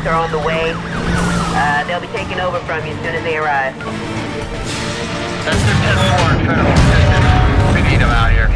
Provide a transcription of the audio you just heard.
Units are on the way. Uh, they'll be taking over from you as soon as they arrive. That's their 10 Federal position. We need him out here.